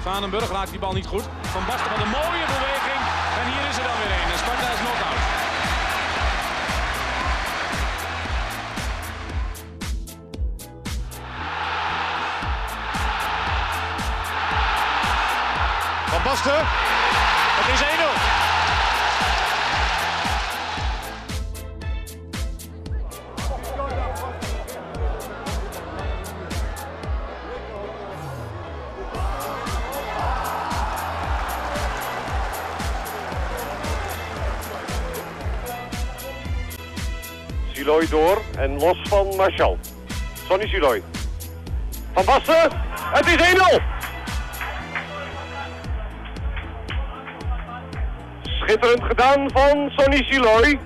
Zwanenburg raakt die bal niet goed. Van Basten met een mooie beweging. En hier is er dan weer een. En Sparta is knock-out. Van Basten. Het is 1-0. Siloy door en los van Marshall. Sonny Siloy. Van Basten. Het is 1-0. Schitterend gedaan van Sonny Siloy.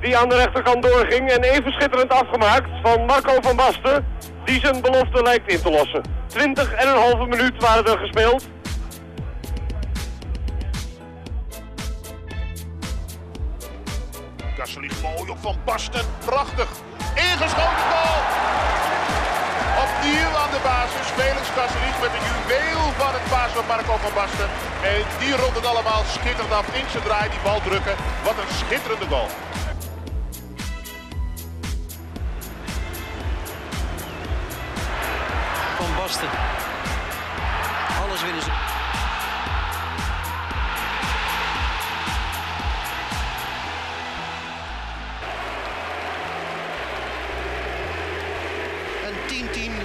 Die aan de rechterkant doorging. En even schitterend afgemaakt van Marco van Basten. Die zijn belofte lijkt in te lossen. 20 en een halve minuut waren er gespeeld. Kassel ligt mooi op Van Basten. Prachtig. Ingeschoten goal. Opnieuw aan de basis. Felix Kasselies met een juweel van het paas van Marco van Basten. En die rondt het allemaal schitterend af. In zijn draai die bal drukken. Wat een schitterende goal. Van Basten. Alles winnen ze.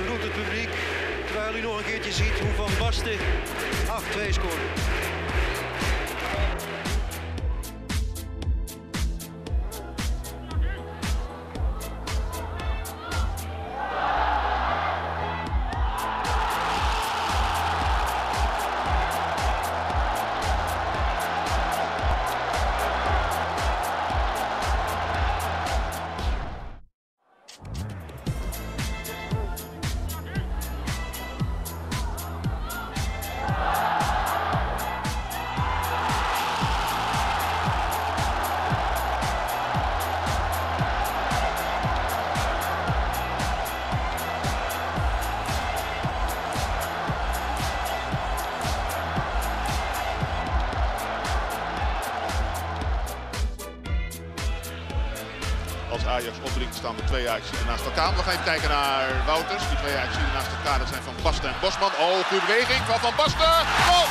Roept het publiek. Terwijl u nog een keertje ziet hoe Van Basten 8-2 scoort. Als Ajax opdringt staan de twee Ajax naast elkaar. We gaan even kijken naar Wouters. Die twee Ajax naast elkaar. Dat zijn Van Basten en Bosman. Oh, goede beweging van Van Basten. Goal!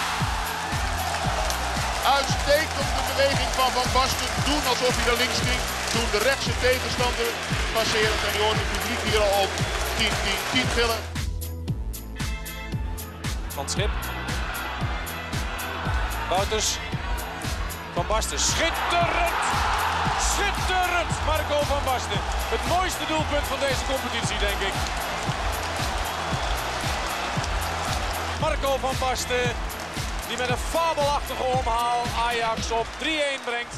Uitstekende beweging van Van Basten. Doen alsof hij naar links ging. Toen de rechtse tegenstander passeert. En je hoort het publiek hier al op 10-10 10 gillen. Van Schip. Wouters. Van Basten. Schitterend! Schitterend! Marco van Basten. Het mooiste doelpunt van deze competitie, denk ik. Marco van Basten. Die met een fabelachtige omhaal Ajax op 3-1 brengt.